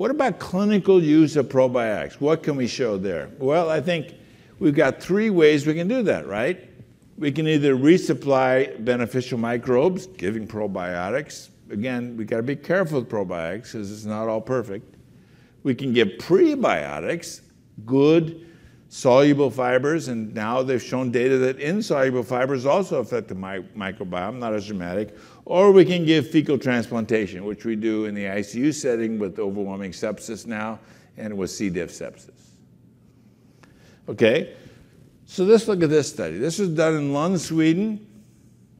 What about clinical use of probiotics? What can we show there? Well, I think we've got three ways we can do that, right? We can either resupply beneficial microbes, giving probiotics. Again, we've got to be careful with probiotics because it's not all perfect. We can give prebiotics, good soluble fibers, and now they've shown data that insoluble fibers also affect the mi microbiome, not as dramatic. Or we can give fecal transplantation, which we do in the ICU setting with overwhelming sepsis now and with C. diff sepsis. Okay, so let's look at this study. This was done in Lund, Sweden.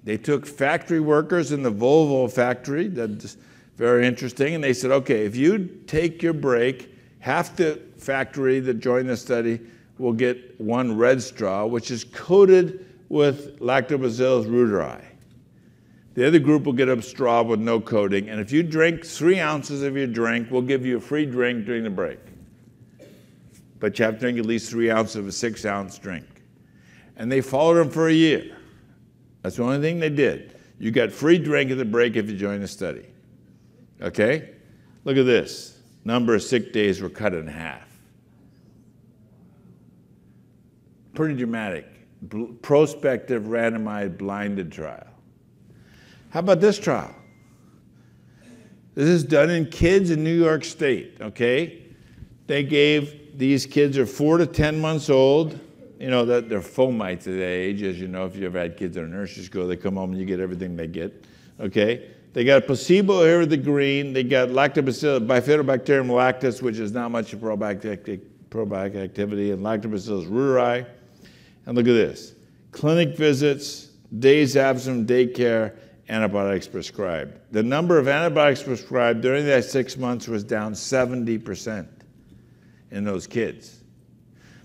They took factory workers in the Volvo factory. That's very interesting. And they said, okay, if you take your break, half the factory that joined the study will get one red straw, which is coated with Lactobacillus reuteri. The other group will get a straw with no coating. And if you drink three ounces of your drink, we'll give you a free drink during the break. But you have to drink at least three ounces of a six ounce drink and they followed him for a year. That's the only thing they did. You got free drink at the break if you join the study. Okay? Look at this. Number of sick days were cut in half. Pretty dramatic. prospective, randomized, blinded trial. How about this trial? This is done in kids in New York State, okay? They gave, these kids are four to 10 months old you know, that they're fomites at that age, as you know, if you ever had kids in a nursery school, they come home and you get everything they get, okay? They got a placebo here with the green. They got lactobacillus, bifidobacterium lactis, which is not much probiotic, probiotic activity, and lactobacillus reuteri. And look at this. Clinic visits, days absent daycare, antibiotics prescribed. The number of antibiotics prescribed during that six months was down 70% in those kids.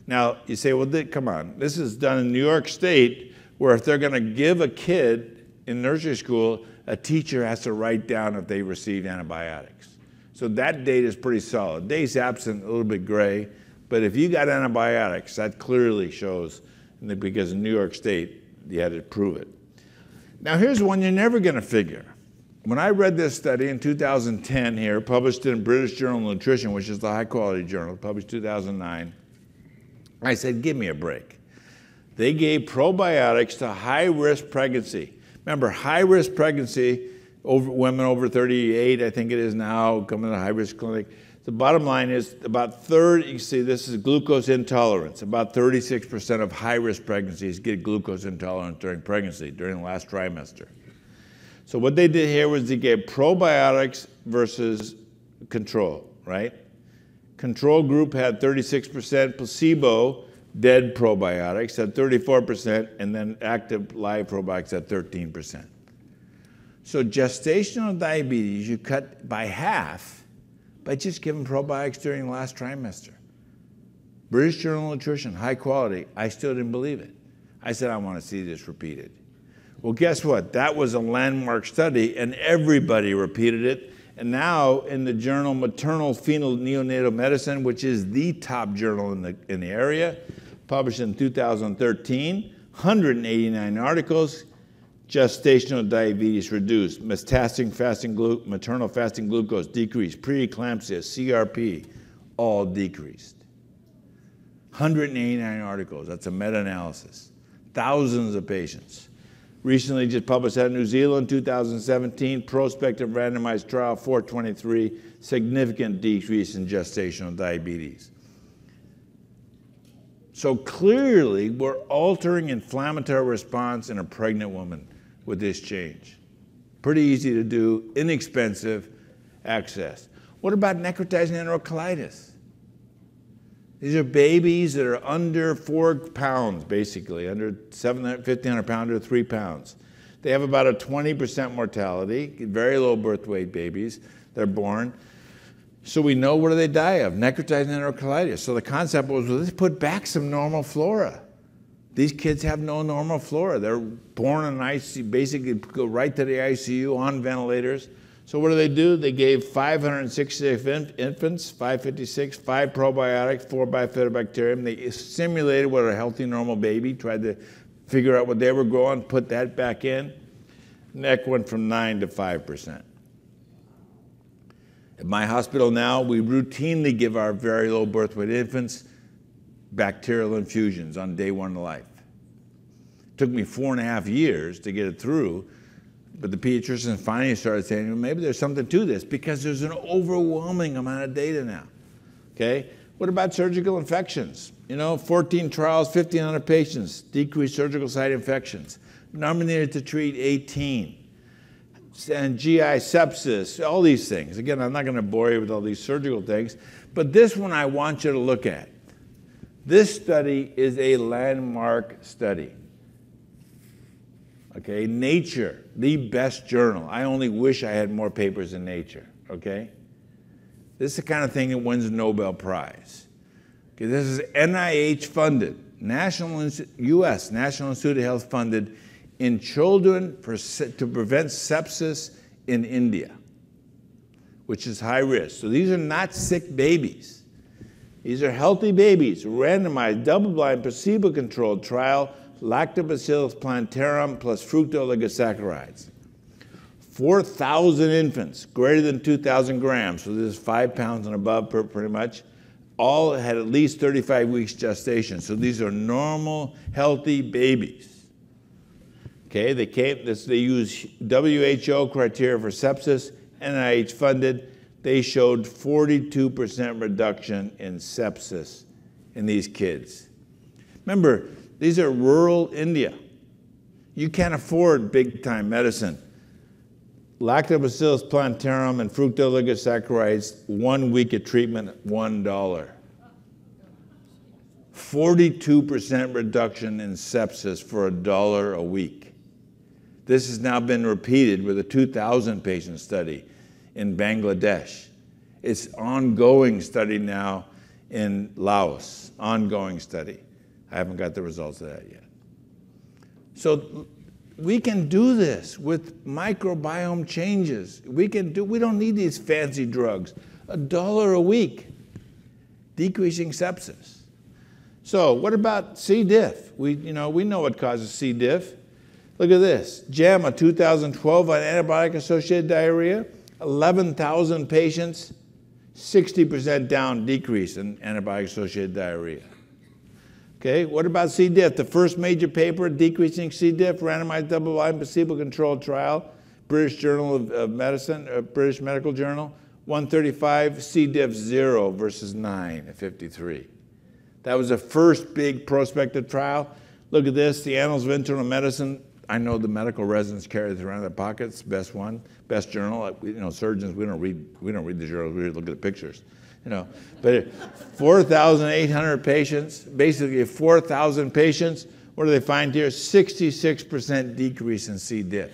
Now, you say, well, come on, this is done in New York State, where if they're going to give a kid in nursery school, a teacher has to write down if they received antibiotics. So that data is pretty solid. Days absent, a little bit gray, but if you got antibiotics, that clearly shows, because in New York State, you had to prove it. Now, here's one you're never going to figure. When I read this study in 2010 here, published in British Journal of Nutrition, which is the high quality journal, published 2009, I said, give me a break. They gave probiotics to high risk pregnancy. Remember, high risk pregnancy, over, women over 38, I think it is now, coming to the high risk clinic. The bottom line is about 30, you see, this is glucose intolerance. About 36% of high risk pregnancies get glucose intolerance during pregnancy, during the last trimester. So what they did here was they gave probiotics versus control, right? Control group had 36%, placebo, dead probiotics at 34%, and then active live probiotics at 13%. So gestational diabetes, you cut by half by just giving probiotics during the last trimester. British Journal of Nutrition, high quality. I still didn't believe it. I said, I want to see this repeated. Well, guess what? That was a landmark study, and everybody repeated it and now in the journal Maternal Fetal Neonatal Medicine, which is the top journal in the, in the area, published in 2013, 189 articles, gestational diabetes reduced, metastatic fasting glu- maternal fasting glucose decreased, preeclampsia, CRP, all decreased. 189 articles, that's a meta-analysis. Thousands of patients recently just published out of New Zealand, 2017, prospective randomized trial 423, significant decrease in gestational diabetes. So clearly, we're altering inflammatory response in a pregnant woman with this change. Pretty easy to do, inexpensive, access. What about necrotizing enterocolitis? These are babies that are under four pounds, basically, under 700, 1,500 pounds or three pounds. They have about a 20% mortality, very low birth weight babies. They're born. So we know what do they die of? Necrotizing enterocolitis. So the concept was, well, let's put back some normal flora. These kids have no normal flora. They're born in ICU, basically go right to the ICU on ventilators. So what do they do? They gave 566 infants, 556, five probiotics, four bifidobacterium. They simulated what a healthy normal baby, tried to figure out what they were growing, put that back in. NEC went from 9 to 5%. At my hospital now, we routinely give our very low birth weight infants bacterial infusions on day one of life. It took me four and a half years to get it through, but the pediatricians finally started saying, well, maybe there's something to this because there's an overwhelming amount of data now. Okay? What about surgical infections? You know, 14 trials, 1,500 patients, decreased surgical site infections. Number needed to treat 18. And GI sepsis, all these things. Again, I'm not going to bore you with all these surgical things, but this one I want you to look at. This study is a landmark study. Okay, Nature, the best journal. I only wish I had more papers in Nature, okay? This is the kind of thing that wins a Nobel Prize. Okay, this is NIH funded, National U.S. National Institute of Health funded in children for, to prevent sepsis in India, which is high risk. So these are not sick babies. These are healthy babies, randomized, double-blind, placebo-controlled trial, lactobacillus plantarum plus fructooligosaccharides. 4,000 infants, greater than 2,000 grams, so this is five pounds and above pretty much, all had at least 35 weeks gestation. So these are normal, healthy babies. Okay, they came, this, they use WHO criteria for sepsis, NIH funded, they showed 42% reduction in sepsis in these kids. Remember, these are rural India. You can't afford big time medicine. Lactobacillus plantarum and fructooligosaccharides, one week of treatment, $1. 42% reduction in sepsis for a dollar a week. This has now been repeated with a 2,000 patient study in Bangladesh. It's ongoing study now in Laos, ongoing study. I haven't got the results of that yet. So we can do this with microbiome changes. We can do, we don't need these fancy drugs. A dollar a week, decreasing sepsis. So what about C. diff? We, you know, we know what causes C. diff. Look at this, JAMA 2012 on antibiotic-associated diarrhea. 11,000 patients, 60% down decrease in antibiotic-associated diarrhea. Okay, what about C. diff? The first major paper decreasing C. diff, randomized double-blind placebo-controlled trial, British Journal of, of Medicine, uh, British Medical Journal, 135, C. diff 0 versus 9 at 53. That was the first big prospective trial. Look at this, the Annals of Internal Medicine, I know the medical residents carry this around in their pockets. Best one, best journal. You know, surgeons we don't read we don't read the journals. We look at the pictures. You know, but 4,800 patients, basically 4,000 patients. What do they find here? 66% decrease in C. diff.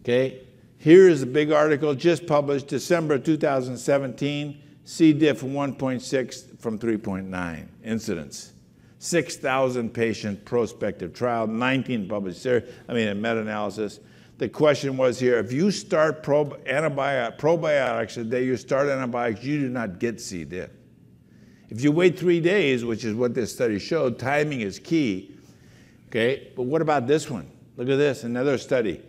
Okay, here is a big article just published December 2017. C. diff 1.6 from 3.9 incidence. 6,000 patient prospective trial, 19 published there, I mean, a meta-analysis. The question was here, if you start probi probiotics the day you start antibiotics, you do not get C. diff. If you wait three days, which is what this study showed, timing is key. Okay, but what about this one? Look at this, another study.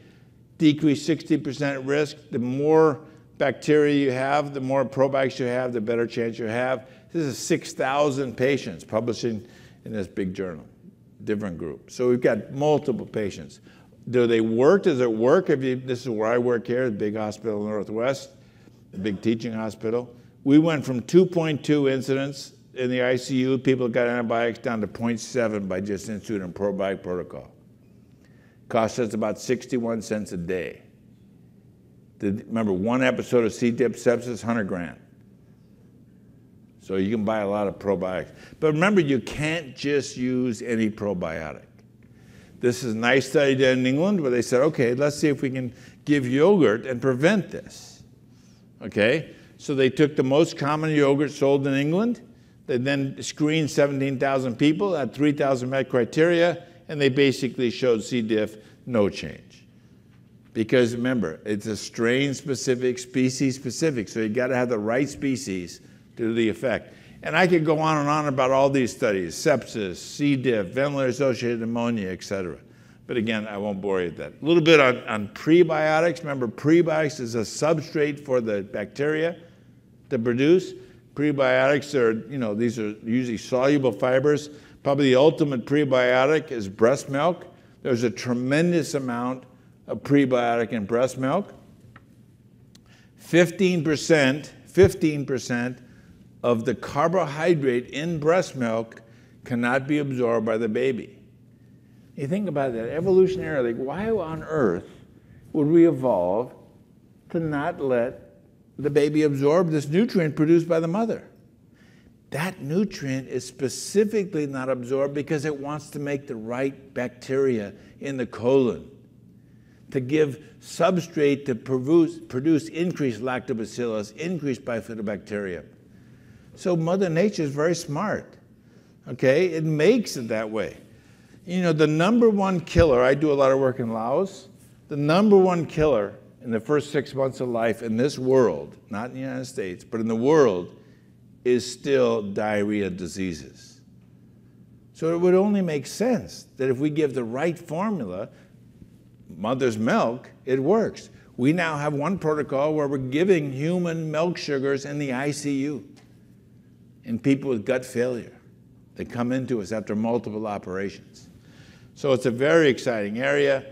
Decrease 60% risk. The more bacteria you have, the more probiotics you have, the better chance you have. This is 6,000 patients publishing in this big journal, different group. So we've got multiple patients. Do they work? Does it work? If you, this is where I work here, the big hospital in the Northwest, the big teaching hospital. We went from 2.2 incidents in the ICU, people got antibiotics down to 0.7 by just instituting probiotic protocol. Cost us about 61 cents a day. remember, one episode of C. diff sepsis, 100 grand. So you can buy a lot of probiotics. But remember, you can't just use any probiotic. This is a nice study done in England where they said, okay, let's see if we can give yogurt and prevent this. Okay? So they took the most common yogurt sold in England. They then screened 17,000 people, at 3,000 met criteria, and they basically showed C. diff no change. Because remember, it's a strain specific, species specific, so you got to have the right species to the effect. And I could go on and on about all these studies, sepsis, C. diff, ventilator-associated pneumonia, et cetera. But again, I won't bore you with that. A little bit on, on prebiotics. Remember, prebiotics is a substrate for the bacteria to produce. Prebiotics are, you know, these are usually soluble fibers. Probably the ultimate prebiotic is breast milk. There's a tremendous amount of prebiotic in breast milk. 15%, 15% of the carbohydrate in breast milk cannot be absorbed by the baby. You think about that evolutionarily, why on earth would we evolve to not let the baby absorb this nutrient produced by the mother? That nutrient is specifically not absorbed because it wants to make the right bacteria in the colon to give substrate to produce, produce increased lactobacillus, increased bifidobacterium. So Mother Nature is very smart. Okay, it makes it that way. You know, the number one killer, I do a lot of work in Laos, the number one killer in the first six months of life in this world, not in the United States, but in the world, is still diarrhea diseases. So it would only make sense that if we give the right formula, mother's milk, it works. We now have one protocol where we're giving human milk sugars in the ICU in people with gut failure. They come into us after multiple operations. So it's a very exciting area,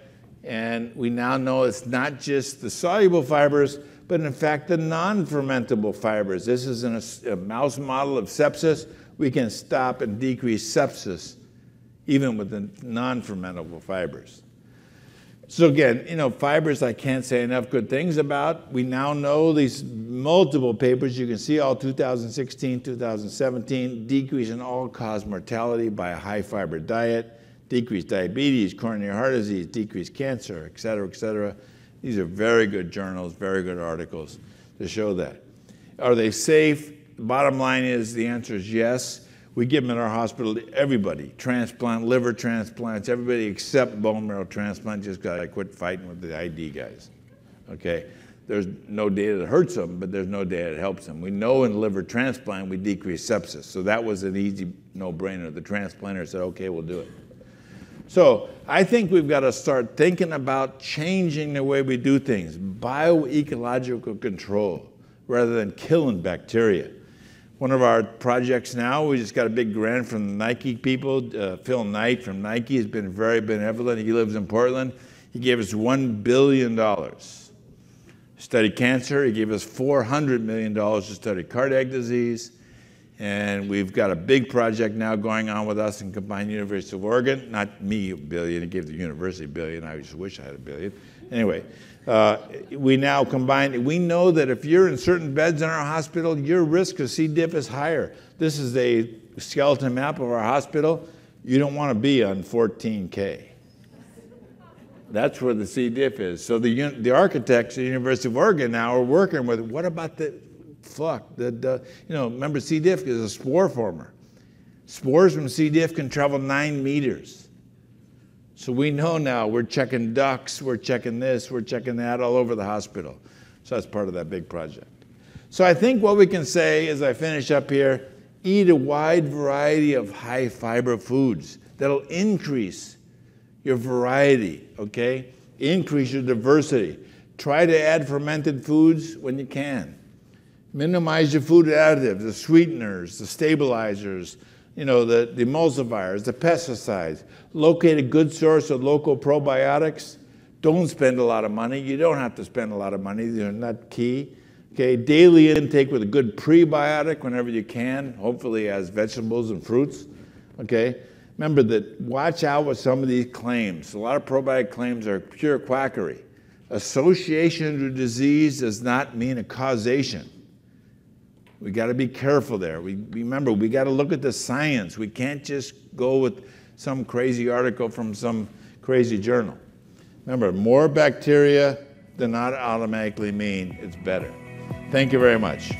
and we now know it's not just the soluble fibers, but in fact the non-fermentable fibers. This is a mouse model of sepsis. We can stop and decrease sepsis even with the non-fermentable fibers. So again, you know, fibers I can't say enough good things about. We now know these multiple papers, you can see all 2016, 2017, decrease in all-cause mortality by a high fiber diet, decreased diabetes, coronary heart disease, decreased cancer, et cetera, et cetera. These are very good journals, very good articles to show that. Are they safe? The bottom line is the answer is yes. We give them in our hospital to everybody, transplant, liver transplants, everybody except bone marrow transplant, just got to quit fighting with the ID guys. Okay? There's no data that hurts them, but there's no data that helps them. We know in liver transplant we decrease sepsis, so that was an easy no-brainer. The transplanter said, okay, we'll do it. So I think we've got to start thinking about changing the way we do things, bioecological control, rather than killing bacteria. One of our projects now, we just got a big grant from the Nike people. Uh, Phil Knight from Nike has been very benevolent. He lives in Portland. He gave us $1 billion to study cancer. He gave us $400 million to study cardiac disease. And we've got a big project now going on with us in Combined University of Oregon. Not me a billion, he gave the university a billion. I just wish I had a billion. Anyway, uh, we now combine, we know that if you're in certain beds in our hospital, your risk of C. diff is higher. This is a skeleton map of our hospital. You don't want to be on 14K. That's where the C. diff is. So the, the architects at the University of Oregon now are working with what about the fuck. The, the, you know, remember C. diff is a spore former. Spores from C. diff can travel nine meters. So we know now we're checking ducts, we're checking this, we're checking that all over the hospital. So that's part of that big project. So I think what we can say as I finish up here, eat a wide variety of high fiber foods that'll increase your variety, okay? Increase your diversity. Try to add fermented foods when you can. Minimize your food additives, the sweeteners, the stabilizers, you know, the, the emulsifiers, the pesticides. Locate a good source of local probiotics. Don't spend a lot of money. You don't have to spend a lot of money. They're not key. Okay, daily intake with a good prebiotic whenever you can, hopefully as vegetables and fruits. Okay, remember that watch out with some of these claims. A lot of probiotic claims are pure quackery. Association with disease does not mean a causation. We got to be careful there. We remember we got to look at the science. We can't just go with some crazy article from some crazy journal. Remember, more bacteria does not automatically mean it's better. Thank you very much.